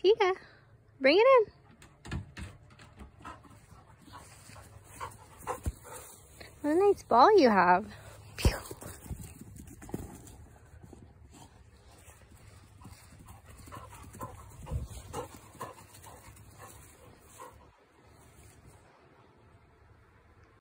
Tika, bring it in. What a nice ball you have.